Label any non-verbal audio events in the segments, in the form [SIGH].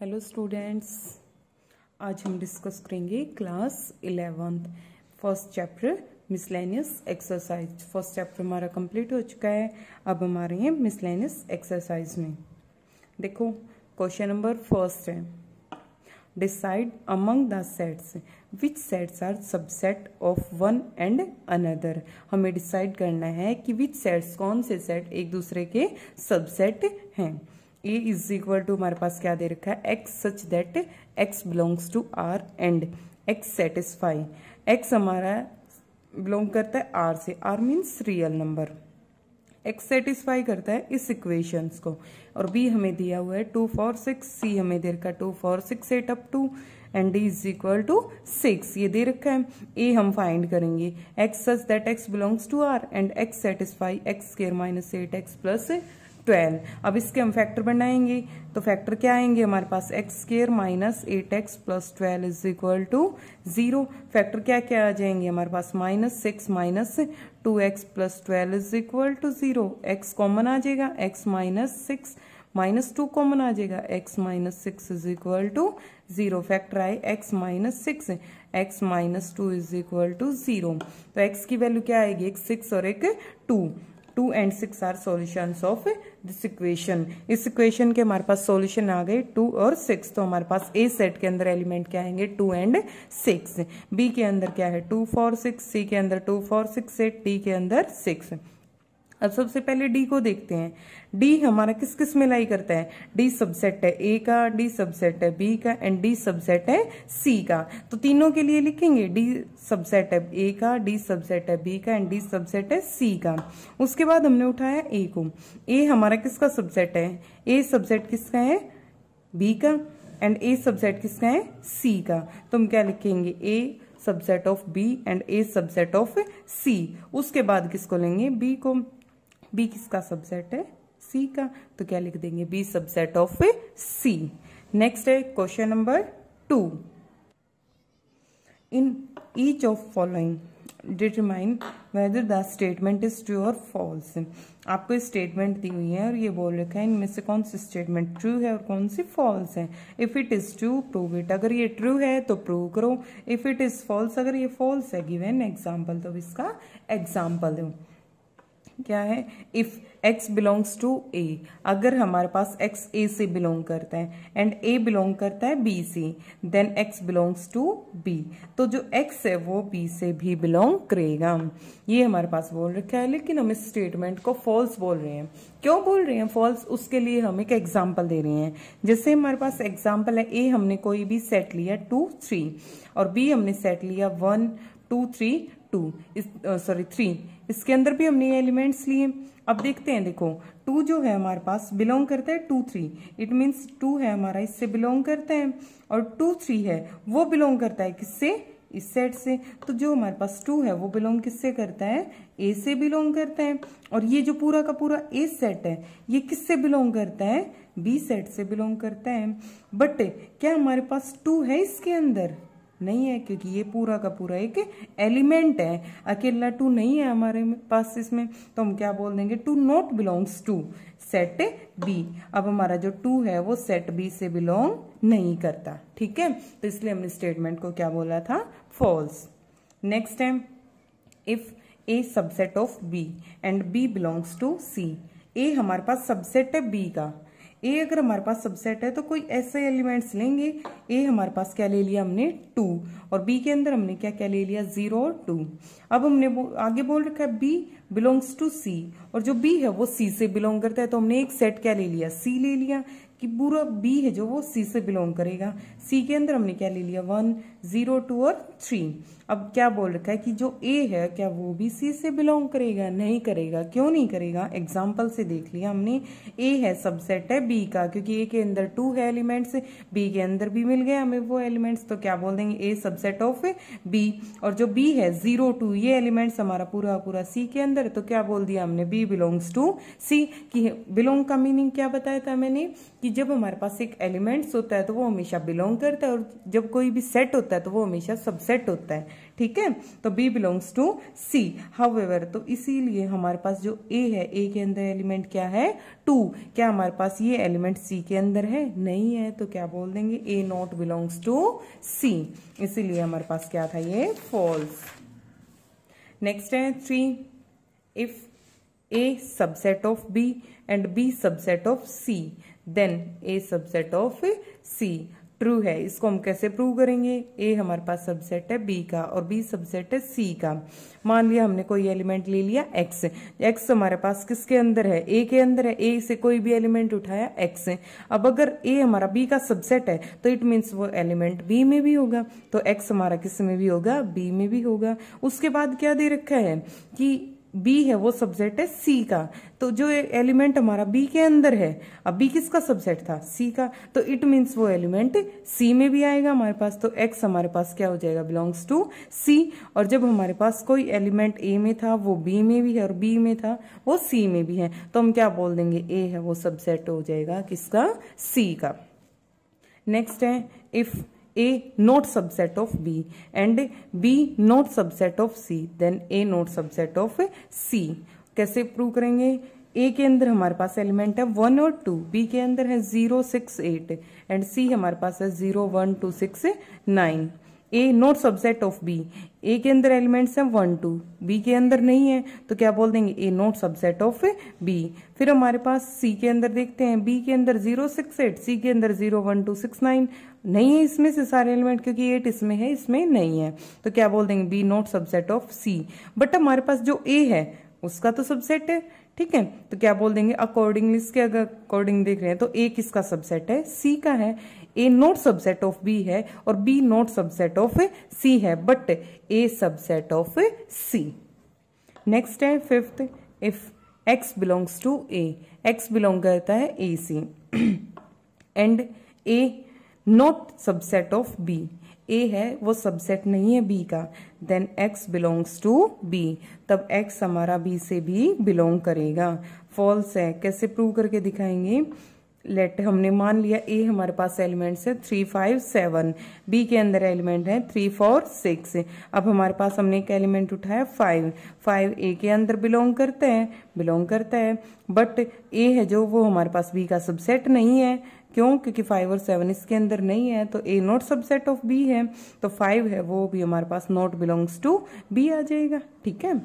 Hello students आज हम discuss करेंगे class eleventh first chapter miscellaneous exercise first chapter हमारा कंप्लीट हो चुका है। अब हम आ रहे हैं मिसलेनियस एक्सरसाइज में। देखो क्वेश्चन नंबर फ़र्स्ट है। Decide among the sets which sets are subset of one and another हमें डिसाइड करना है कि विच सेट्स कौन से सेट एक दूसरे के सबसेट हैं। ए इज़ इक्वल टू हमारे पास क्या दे रखा है? X such that x belongs to R and x satisfy x हमारा बिलोंग करता है आर से। R means real number x satisfy करता है इस इक्वेशंस को। और बी हमें दिया हुआ है टू फोर सिक्स सी हमें दे रखा है two four six eight up to and D is equal to six ये दे रखा है। ए हम फाइंड करेंगे। X such that x belongs to R and x satisfy x square minus eight x plus twelve. अब इसके हम factor बनाएँगे तो फैक्टर क्या आएँगे? हमारे पास x square minus eight x plus twelve is equal to zero factor क्या क्या आ जाएँगे? हमारे पास minus six minus two x plus twelve is equal to zero x common आ जाएगा x minus six minus two common आ जाएगा x minus six is equal to zero factor आए x minus six x minus two is equal to zero तो x की value क्या आएगी? एक six और एक two two and six are solutions of this equation इस इक्वेशन के हमारे पास सॉल्यूशन आ गए टू और सिक्स तो हमारे पास ए सेट के अंदर एलिमेंट क्या आएँगे टू एंड सिक्स बी के अंदर क्या है टू फोर सिक्स सी के अंदर two four six eight T के अंदर सिक्स अब सबसे पहले डी को देखते हैं। डी हमारा किस किसमें लाई करता है? डी सबसेट है ए का डी सबसेट है बी का एंड डी सबसेट है सी का। तो तीनों के लिए लिखेंगे डी सबसेट है ए का डी सबसेट है बी का एंड डी सबसेट है सी का। उसके बाद हमने उठाया ए को। ए हमारा किसका सबसेट है? ए सबसेट किसका है? बी का एंड ए सबसेट किसका है? सी का। तो हम क्या लिखेंगे? A subset of B and A subset of C उसके बाद किसको लेंगे? बी को। बी किसका सबसेट है? सी का। तो क्या लिख देंगे? B subset of C next है question number two in each of following determine whether the statement is true और फॉल्स आपको स्टेटमेंट दी हुई है और ये बोल रखा है, इनमें से कौन सी स्टेटमेंट ट्रू है और कौन सी फॉल्स है? If it is true prove it अगर ये ट्रू है तो प्रूव करो. इफ़ इट इज़ फॉल्स अगर ये फॉल्स है गिवन एग्ज़ाम्पल तो इसका एग्ज़ाम्पल दो। क्या है? If x belongs to a. अगर हमारे पास x a से बिलोंग करता है एंड a बिलोंग करता है b से then x belongs to b. तो जो x है वो b से भी बिलोंग करेगा। ये हमारे पास बोल रखा है, लेकिन हम इस स्टेटमेंट को फॉल्स बोल रहे हैं। क्यों बोल रहे हैं फॉल्स उसके लिए हम एक एग्ज़ाम्पल दे रहे हैं। जैसे हमारे पास एग्ज़ाम्पल है ए हमने कोई भी सेट लिया टू थ्री और बी हमने सेट लिया one two three two sorry three इसके अंदर भी हमने एलिमेंट्स लिए। अब देखते हैं, देखो टू जो है हमारे पास बिलोंग करता है two three it means two है हमारा, इससे बिलोंग करता है। और टू थ्री है, वो बिलोंग करता है किससे? इस सेट से। तो जो हमारे पास टू है, वो बिलोंग किससे करता है? ए से बिलोंग करता है। और ये जो पूरा का पूरा ए सेट है, ये किससे बिलोंग करता है? बी सेट से बिलोंग करता है। बट क्या हमारे पास टू है इसके अंदर? नहीं है, क्योंकि ये पूरा का पूरा एक एलिमेंट है। अकेला टू नहीं है हमारे पास इसमें तो हम क्या बोल देंगे? Two not belongs to. Set B. अब हमारा जो टू है, वो सेट बी से बिलोंग नहीं करता। ठीक है? तो इसलिए हमने स्टेटमेंट को क्या बोला था? फॉल्स नेक्स्ट है if A subset of B and B belongs to C A हमारे पास सबसेट है बी का। ए अगर हमारे पास सबसेट है तो कोई ऐसे एलिमेंट्स लेंगे ए हमारे पास क्या ले लिया हमने? टू और बी के अंदर हमने क्या क्या ले लिया? ज़ीरो और टू अब हमने आगे बोल रखा है बी बिलोंग्स टू सी और जो बी है वो सी से बिलोंग करता है। तो हमने एक सेट क्या ले लिया? सी ले लिया कि पूरा बी है जो वो सी से बिलोंग करेगा। सी के अंदर हमने क्या ले लिया? वन, ज़ीरो, टू और थ्री। अब क्या बोल रखा है कि जो ए है, क्या वो भी सी से बिलोंग करेगा? नहीं करेगा। क्यों नहीं करेगा? एग्ज़ाम्पल से देख लिया हमने। ए है सबसेट है बी का, क्योंकि ए के अंदर टू है एलिमेंट्स बी के अंदर भी मिल गए हमें वो एलिमेंट्स तो क्या बोल देंगे? A subset of B. और जो बी है ज़ीरो टू ये एलिमेंट्स हमारा पूरा पूरा सी के अंदर तो क्या बोल दिया हमने? बी बिलोंग्स टू सी कि बिलोंग का मीनिंग क्या बताया था मैंने? कि जब हमारे पास एक एलिमेंट्स होता है तो वो हमेशा बिलोंग करता है, और जब कोई भी सेट होता है तो वो हमेशा सबसेट होता है, ठीक है? तो B belongs to C however तो इसीलिए हमारे पास जो ए है ए के अंदर एलिमेंट क्या है? टू क्या हमारे पास ये एलिमेंट सी के अंदर है? नहीं है तो क्या बोल देंगे? A not belongs to C इसीलिए हमारे पास क्या था ये? फॉल्स नेक्स्ट है three if A subset of B and B subset of C then A subset of C true है, इसको हम कैसे प्रूव करेंगे? ए हमारे पास सबसेट है बी का और बी सबसेट है सी का। मान लिया हमने कोई एलिमेंट ले लिया एक्स एक्स हमारे पास किसके अंदर है? ए के अंदर है। ए से कोई भी एलिमेंट उठाया एक्स अब अगर ए हमारा बी का सबसेट है तो इट मीन्स वो एलिमेंट बी में भी होगा। तो एक्स हमारा किसमें भी होगा? बी में भी होगा। उसके बाद क्या दे रखा है कि बी है, वो सबसेट है सी का। तो जो एलिमेंट हमारा बी के अंदर है, अब बी किसका सबसेट था? सी का। तो इट मीन्स वो एलिमेंट सी में भी आएगा हमारे पास तो एक्स हमारे पास क्या हो जाएगा? बिलोंग्स टू सी और जब हमारे पास कोई एलिमेंट ए में था, वो बी में भी है और बी में था, वो सी में भी है। तो हम क्या बोल देंगे? ए है, वो सबसेट हो जाएगा किसका? सी का। नेक्स्ट है if A not subset of B and B not subset of C, then A not subset of C. कैसे प्रूव करेंगे? ए के अंदर हमारे पास एलिमेंट है वन और टू बी के अंदर है zero six eight and C हमारे पास है zero one two six nine A not subset of B A के अंदर एलिमेंट्स हैं वन टू बी के अंदर नहीं है तो क्या बोल देंगे? A not subset of B फिर हमारे पास सी के अंदर देखते हैं. बी के अंदर ज़ीरो सिक्स एट सी के अंदर zero one two six nine नहीं है इसमें से सारे एलिमेंट क्योंकि एट इसमें है, इसमें नहीं है। तो क्या बोल देंगे? B not subset of C but हमारे पास जो ए है, उसका तो सबसेट है, ठीक है? तो क्या बोल देंगे? अकॉर्डिंगली इसके अगर अकॉर्डिंग देख रहे हैं तो ए किसका सबसेट है? सी का है। A not subset of B है और B not subset of C है but A subset of C next है fifth if x belongs to A x belong करता है A C and A not subset of B A है, वो subset नहीं है बी का. Then x belongs to B तब एक्स हमारा बी से भी बिलोंग करेगा. फॉल्स है. कैसे प्रूव करके दिखाएँगे? लेट हमने मान लिया ए हमारे पास एलिमेंट्स है थ्री फाइव सेवन बी के अंदर एलिमेंट है थ्री फोर सिक्स अब हमारे पास हमने एक एलिमेंट उठाया फाइव फाइव ए के अंदर बिलोंग करते हैं बिलोंग करता है. बट ए है जो, वो हमारे पास बी का सबसेट नहीं है. क्यों? क्योंकि फाइव और सेवन इसके अंदर नहीं है तो A not subset of B है तो फाइव है, वो भी हमारे पास नॉट बिलोंग्स टू बी आ जाएगा, ठीक है?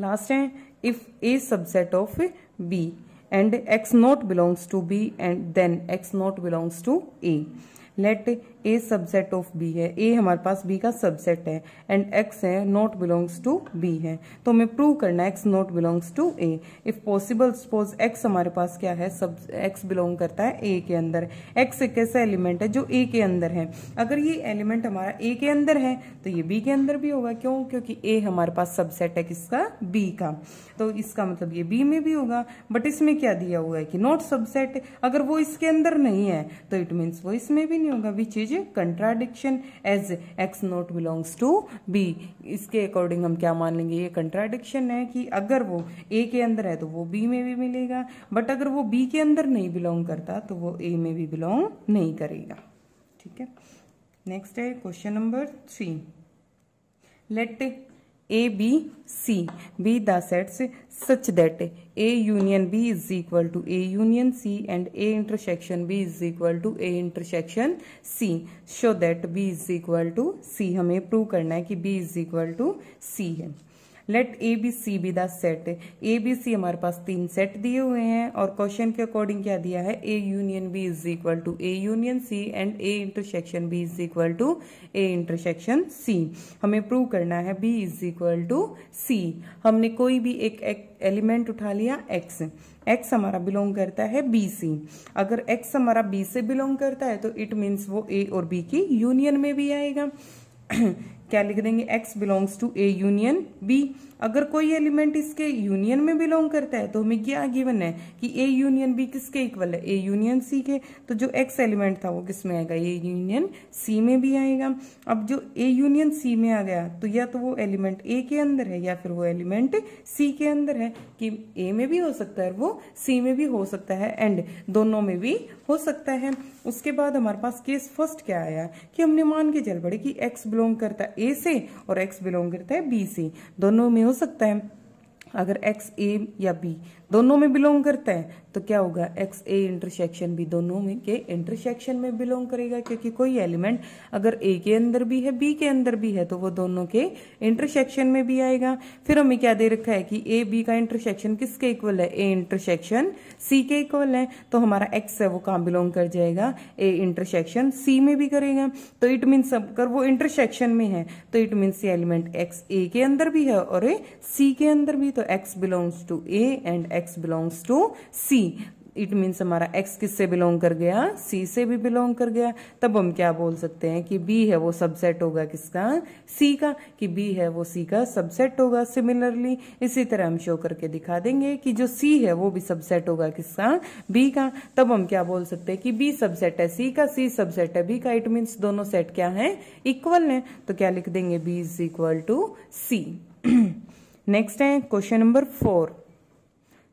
लास्ट है if A subset of B and x not belongs to B and then x not belongs to A let A subset of B है. ए हमारे पास बी का सबसेट है एंड एक्स है नॉट बिलोंग्स टू बी है. तो हमें prove करना है x not belongs to A if possible suppose x हमारे पास क्या है? सब एक्स बिलोंग करता है ए के अंदर. एक्स एक ऐसा एलिमेंट है जो ए के अंदर है. अगर ये एलिमेंट हमारा ए के अंदर है तो ये बी के अंदर भी होगा. क्यों? क्योंकि ए हमारे पास सबसेट है किसका? बी का. तो इसका मतलब ये बी में भी होगा. बट इसमें क्या दिया हुआ है कि नॉट सबसेट अगर वो इसके अंदर नहीं है तो इट मीन्स वो इसमें भी नहीं होगा. Which is is contradiction as x not belongs to B इसके अकॉर्डिंग हम क्या मान लेंगे? ये कंट्राडिक्शन है कि अगर वो ए के अंदर है तो वो बी में भी मिलेगा। बट अगर वो बी के अंदर नहीं बिलोंग करता तो वो ए में भी बिलोंग नहीं करेगा। ठीक है? नेक्स्ट है question number three let A B C be the sets such that A union B is equal to A union C and A intersection B is equal to A intersection C so that B is equal to C हमें prove करना है कि B is equal to C है। Let A B C be the set A B C हमारे पास तीन set दिए हुए हैं और क्वेश्चन के अकॉर्डिंग क्या दिया है? A union B is equal to A union C and A intersection B is equal to A intersection C हमें प्रूव करना है B is equal to C हमने कोई भी एक, एलिमेंट उठा लिया एक्स एक्स हमारा बिलोंग करता है बी सी अगर एक्स हमारा बी से बिलोंग करता है तो इट मीन्स वो ए और बी की यूनियन में भी आएगा। क्या लिख देंगे? X belongs to A union B अगर कोई एलिमेंट इसके यूनियन में बिलोंग करता है तो हमें क्या गिवन है कि ए यूनियन बी किसके इक्वल है? ए यूनियन सी के। तो जो एक्स एलिमेंट था, वो किसमें आएगा? ए यूनियन सी में भी आएगा। अब जो ए यूनियन सी में आ गया तो या तो वो एलिमेंट ए के अंदर है, या फिर वो एलिमेंट सी के अंदर है, कि ए में भी हो सकता है, वो सी में भी हो सकता है एंड दोनों में भी हो सकता है। उसके बाद हमारे पास केस फ़र्स्ट क्या आया? कि हमने मान के चल पड़े कि एक्स बिलोंग करता है ए से और एक्स बिलोंग करता है बी से। दोनों में सकता है। अगर एक्स ए या बी दोनों में बिलोंग करता है तो क्या होगा? एक्स ए इंटरसेक्शन भी दोनों में के इंटरसेक्शन में बिलोंग करेगा, क्योंकि कोई एलिमेंट अगर ए के अंदर भी है बी के अंदर भी है तो वो दोनों के इंटरसेक्शन में भी आएगा। फिर हमें क्या दे रखा है कि ए बी का इंटरसेक्शन किसके इक्वल है? ए इंटरसेक्शन सी के इक्वल है तो हमारा एक्स है, वो कहाँ बिलोंग कर जाएगा? ए इंटरसेक्शन सी में भी करेगा। तो इट मीन्स अगर वो इंटरसेक्शन में है तो इट मीन्स ये एलिमेंट एक्स ए के अंदर भी है और ए सी के अंदर भी तो x belongs to A and x belongs to C it means हमारा x किससे बिलोंग कर गया? c से भी बिलोंग कर गया। तब हम क्या बोल सकते हैं कि b है वो सबसेट होगा किसका? c का। कि b है वो c का सबसेट होगा सिमिलरली इसी तरह हम शो करके दिखा देंगे कि जो c है वो भी सबसेट होगा किसका? b का। तब हम क्या बोल सकते हैं कि b सबसेट है c का, c सबसेट है b का। इट मीन्स दोनों सेट क्या है? इक्वल है। तो क्या लिख देंगे? b is equal to C next है question number four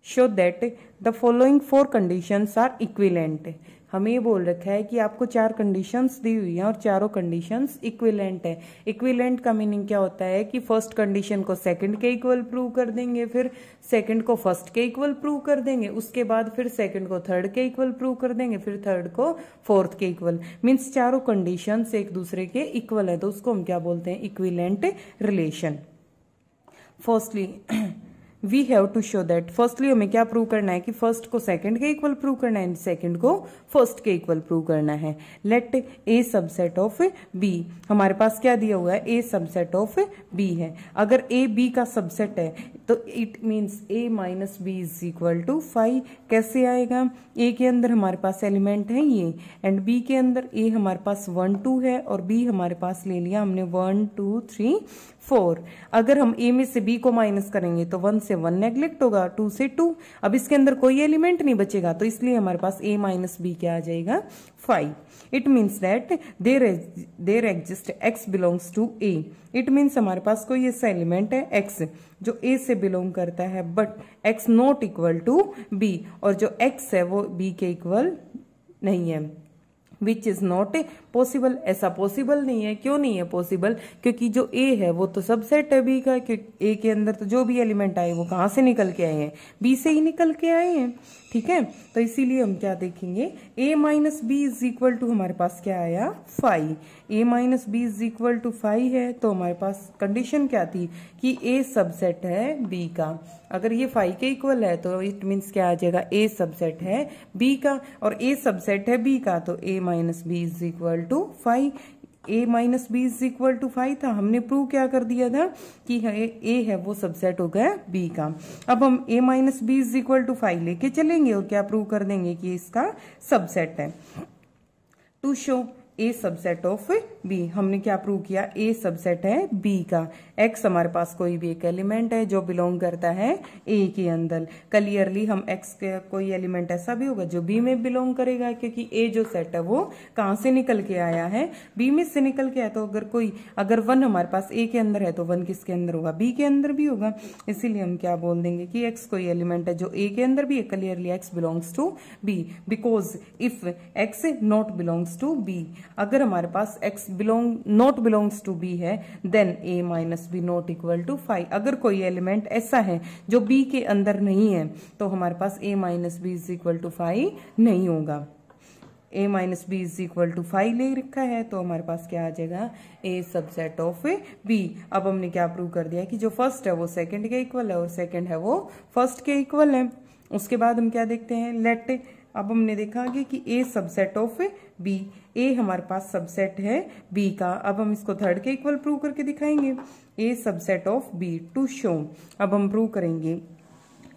show that the following four conditions are equivalent हमें ये बोल रखा है कि आपको चार कंडीशंस दी हुई हैं और चारों कंडीशंस इक्विलेंट है। इक्विलेंट का मीनिंग क्या होता है कि फ़र्स्ट कंडीशन को सेकंड के इक्वल प्रूव कर देंगे, फिर सेकंड को फ़र्स्ट के इक्वल प्रूव कर देंगे, उसके बाद फिर सेकंड को थर्ड के इक्वल प्रूव कर देंगे, फिर थर्ड को फोर्थ के इक्वल मीन्स चारों कंडीशन एक दूसरे के इक्वल है तो उसको हम क्या बोलते हैं? Equivalent relation firstly we have to show that firstly हमें क्या प्रूव करना है कि फ़र्स्ट को सेकंड के इक्वल प्रूव करना है सेकंड को फ़र्स्ट के इक्वल प्रूव करना है। Let A subset of B हमारे पास क्या दिया हुआ है? ए सबसेट ऑफ़ बी है। अगर ए बी का सबसेट है तो it means A minus B is equal to five कैसे आएगा? ए के अंदर हमारे पास एलिमेंट है ये एंड बी के अंदर ए हमारे पास वन टू है, और बी हमारे पास ले लिया हमने वन टू थ्री फोर अगर हम ए में से बी को माइनस करेंगे तो वन से वन नेग्लेक्ट होगा टू से टू अब इसके अंदर कोई एलिमेंट नहीं बचेगा तो इसलिए हमारे पास ए माइनस बी क्या आ जाएगा? Five it means that there there exist x belongs to A it means हमारे पास कोई ऐसा एलिमेंट है एक्स जो ए से बिलोंग करता है but x not equal to B और जो एक्स है, वो बी के इक्वल नहीं है विच इज़ नॉट पॉसिबल ऐसा पॉसिबल नहीं है। क्यों नहीं है पॉसिबल क्योंकि जो ए है, वो तो सबसेट है बी का ए के अंदर तो जो भी एलिमेंट आए, वो कहाँ से निकल के आए हैं? बी से ही निकल के आए हैं, ठीक है? तो इसीलिए हम क्या देखेंगे? A minus B is equal to हमारे पास क्या आया? Five A minus B is equal to five है तो हमारे पास कंडीशन क्या थी? कि ए सबसेट है बी का। अगर ये फाइव के इक्वल है तो इट मीन्स क्या आ जाएगा? ए सबसेट है बी का, और ए सबसेट है बी का तो A minus B is equal to five A minus B is equal to five था। हमने प्रूव क्या कर दिया था कि ए है, वो सबसेट हो गया बी का। अब हम A minus B is equal to five लेके चलेंगे और क्या प्रूव कर देंगे कि इसका सबसेट है। To show A subset of B हमने क्या प्रूव किया? ए सबसेट है बी का। एक्स हमारे पास कोई भी एक एलिमेंट है जो बिलोंग करता है ए के अंदर। क्लियरली हम एक्स के कोई एलिमेंट ऐसा भी होगा जो बी में बिलोंग करेगा क्योंकि ए जो सेट है वो कहाँ से निकल के आया है? बी में से निकल के आया। तो अगर कोई, अगर वन हमारे पास ए के अंदर है तो वन किसके अंदर होगा? बी के अंदर भी होगा। इसीलिए हम क्या बोल देंगे कि एक्स कोई एलिमेंट है जो ए के अंदर भी है। Clearly x belongs to B because if x not belongs to B अगर हमारे पास x belong not belongs to b है then a minus B not equal to five अगर कोई एलिमेंट ऐसा है जो b के अंदर नहीं है तो हमारे पास a minus B is equal to five नहीं होगा. a minus B is equal to five ले रखा है तो हमारे पास क्या आ जाएगा? a subset of b. अब हमने क्या प्रूव कर दिया कि जो फ़र्स्ट है वो सेकंड के इक्वल है और सेकंड है वो फ़र्स्ट के इक्वल है. उसके बाद हम क्या देखते हैं? लेट अब हमने देखा कि A subset of B, A हमारे पास सबसेट है, बी का। अब हम इसको थर्ड के इक्वल प्रूव करके दिखाएँगे। A subset of B to show अब हम प्रूव करेंगे।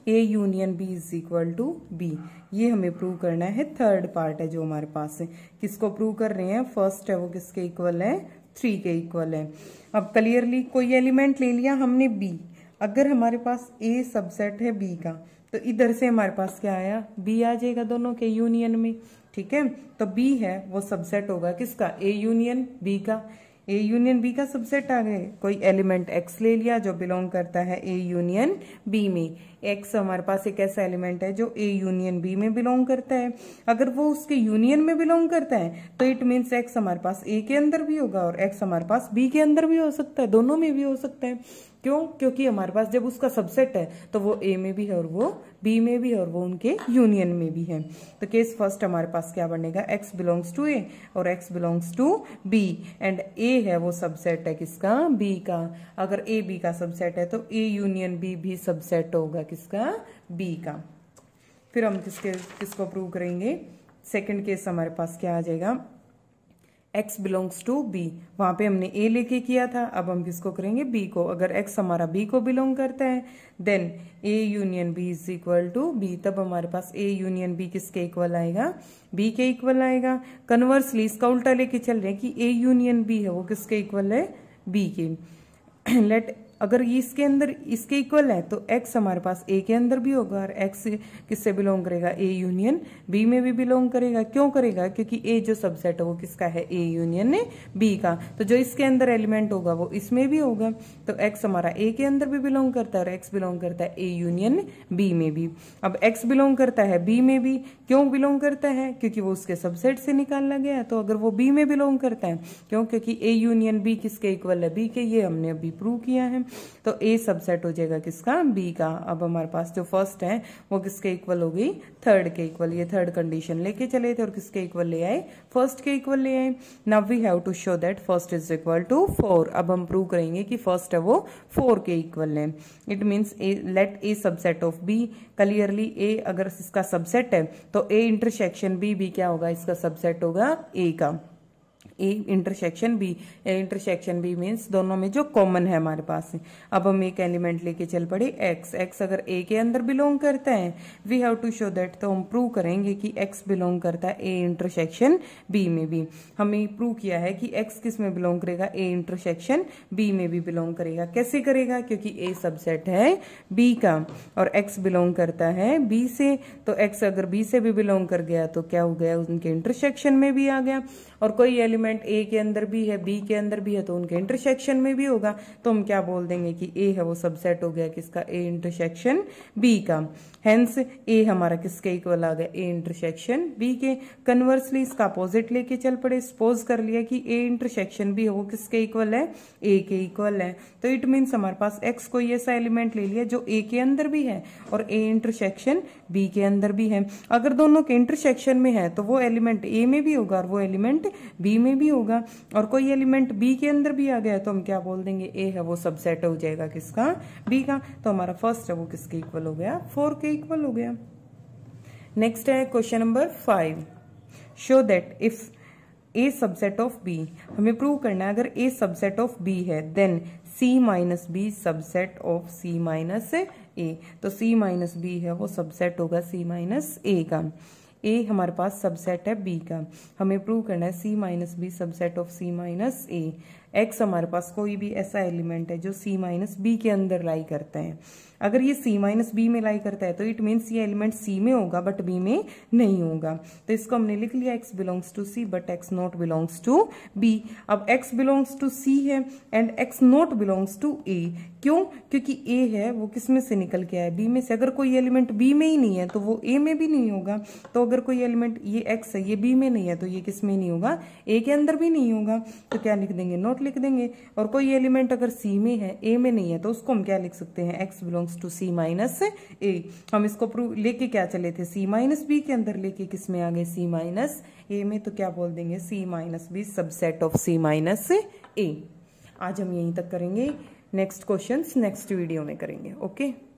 A union B is equal to B ये हमें प्रूव करना है थर्ड पार्ट है जो हमारे पास है। किसको प्रूव कर रहे हैं? फ़र्स्ट है वो किसके इक्वल है? थ्री के इक्वल है। अब क्लियरली कोई एलिमेंट ले लिया हमने बी अगर हमारे पास ए सबसेट है बी का तो इधर से हमारे पास क्या आया? बी आ जाएगा दोनों के यूनियन में। ठीक है? तो बी है, वो सबसेट होगा किसका? ए यूनियन बी का। ए यूनियन बी का सबसेट आ गए। कोई एलिमेंट एक्स ले लिया जो बिलोंग करता है ए यूनियन बी में। एक्स हमारे पास एक ऐसा एलिमेंट है जो ए यूनियन बी में बिलोंग करता है। अगर वो उसके यूनियन में बिलोंग करता है तो इट मीन्स एक्स हमारे पास ए के अंदर भी होगा और एक्स हमारे पास बी के अंदर भी हो सकता है। दोनों में भी हो सकता है। क्यों? क्योंकि हमारे पास जब उसका सबसेट है तो वो ए में भी है और वो बी में भी है और वो उनके यूनियन में भी है। तो केस फ़र्स्ट हमारे पास क्या बनेगा? एक्स बिलोंग्स टू ए और x belongs to B and A है वो सबसेट है किसका? बी का। अगर ए बी का सबसेट है तो ए यूनियन बी भी सबसेट होगा। किसका? बी का। फिर हम किसके, किसको प्रूव करेंगे? सेकेंड केस हमारे पास क्या आ जाएगा? X बिलोंग्स टू बी वहाँ पे हमने a लेके किया था, अब हम किसको करेंगे? B को। अगर x हमारा b को बिलोंग करता है then a union b is equal to b. तब हमारे पास a यूनियन b किसके इक्वल आएगा? B के इक्वल आएगा। कन्वर्सली इसका उल्टा लेके चल रहे हैं कि a यूनियन b है, वो किसके इक्वल है? B के। [CLEARS THROAT] लेट अगर इसके अंदर, इसके इक्वल है तो x हमारे पास a के अंदर भी होगा और x किससे बिलोंग करेगा? A यूनियन b में भी बिलोंग करेगा. क्यों करेगा? क्योंकि a जो सबसेट है, वो किसका है? A यूनियन b का. तो जो इसके अंदर एलिमेंट होगा, वो इसमें भी होगा. तो x हमारा a के अंदर भी बिलोंग करता है और x बिलोंग करता है a यूनियन b में भी. अब x बिलोंग करता है b में भी. क्यों बिलोंग करता है? क्योंकि वो उसके सबसेट से निकालना गया तो अगर वो b में बिलोंग करता है, क्यों? क्योंकि a यूनियन b किसके इक्वल है? B के. ये हमने अभी प्रूव किया है. तो ए सबसेट हो जाएगा किसका? बी का। अब हमारे पास जो फ़र्स्ट है, वो किसके इक्वल हो गई थर्ड के इक्वल ये थर्ड कंडीशन लेके चले थे और किसके इक्वल ले आए? फ़र्स्ट के इक्वल ले आए। Now we have to show that first is equal to four अब हम प्रूव करेंगे कि फ़र्स्ट है वो फोर के इक्वल है। It means A let A subset of B clearly A अगर इसका सबसेट है तो ए इंटरसेक्शन बी बी क्या होगा? इसका सबसेट होगा ए का। A intersection B intersection B means दोनों में जो कॉमन है हमारे पास अब हम एक एलिमेंट लेके चल पड़े एक्स एक्स अगर ए के अंदर बिलोंग करता है we have to show that तो हम प्रूव करेंगे कि एक्स बिलोंग करता है ए इंटरसेक्शन बी में भी। हमें प्रूव किया है कि एक्स किसमें बिलोंग करेगा? ए इंटरसेक्शन बी में भी बिलोंग करेगा। कैसे करेगा? क्योंकि ए सबसेट है बी का और एक्स बिलोंग करता है बी से। तो एक्स अगर बी से भी बिलोंग कर गया तो क्या हो गया? उनके इंटरसेक्शन में भी आ गया। और कोई एलिमेंट ए के अंदर भी है बी के अंदर भी है तो उनके इंटरसेक्शन में भी होगा। तो हम क्या बोल देंगे कि ए है, वो सबसेट हो गया किसका? ए इंटरसेक्शन बी का। हेंस ए हमारा किसके इक्वल आ गया? ए इंटरसेक्शन बी के। कन्वर्सली इसका अपोजिट लेके चल पड़े। सपोज़ कर लिया कि ए इंटरसेक्शन बी है, वो किसके इक्वल है? ए के इक्वल है। तो इट मीन्स हमारे पास एक्स कोई ऐसा एलिमेंट ले लिया जो ए के अंदर भी है और ए इंटरसेक्शन बी के अंदर भी है। अगर दोनों के इंटरसेक्शन में है तो वो एलिमेंट ए में भी होगा और वो एलिमेंट बी में भी होगा और कोई एलिमेंट बी के अंदर भी आ गया तो हम क्या बोल देंगे? ए है, वो सबसेट हो जाएगा किसका? बी का। तो हमारा फ़र्स्ट है, वो किसके इक्वल हो गया? फोर के इक्वल हो गया। नेक्स्ट है question number five show that if A subset of B हमें प्रूव करना है, अगर ए सबसेट ऑफ़ बी है then C minus B subset of C minus A तो सी माइनस बी है, वो सबसेट होगा सी माइनस ए का। ए हमारे पास सबसेट है बी का। हमें प्रूव करना है C minus B subset of C minus A x हमारे पास कोई भी ऐसा एलिमेंट है जो सी माइनस बी के अंदर लाई करता है। अगर ये सी माइनस बी में लाई करता है तो इट मीन्स ये एलिमेंट सी में होगा बट बी में नहीं होगा। तो इसको हमने लिख लिया x belongs to C but x not belongs to B अब एक्स बिलोंग्स टू सी है and x not belongs to A क्यों? क्योंकि ए है, वो किसमें से निकल के आया? बी में से। अगर कोई एलिमेंट बी में ही नहीं है तो वो ए में भी नहीं होगा। तो अगर कोई एलिमेंट ये एक्स है, ये बी में नहीं है तो ये किसमें नहीं होगा? ए के अंदर भी नहीं होगा। तो क्या लिख देंगे? नॉट लिख देंगे। और कोई एलिमेंट अगर सी में है ए में नहीं है तो उसको हम क्या लिख सकते हैं? X belongs to C minus A हम इसको प्रूव लेके क्या चले थे? सी माइनस बी के अंदर लेके किसमें आ गए? सी माइनस ए में। तो क्या बोल देंगे? C minus B subset of C minus A आज हम यहीं तक करेंगे। नेक्स्ट क्वेश्चन नेक्स्ट वीडियो में करेंगे। Okay okay?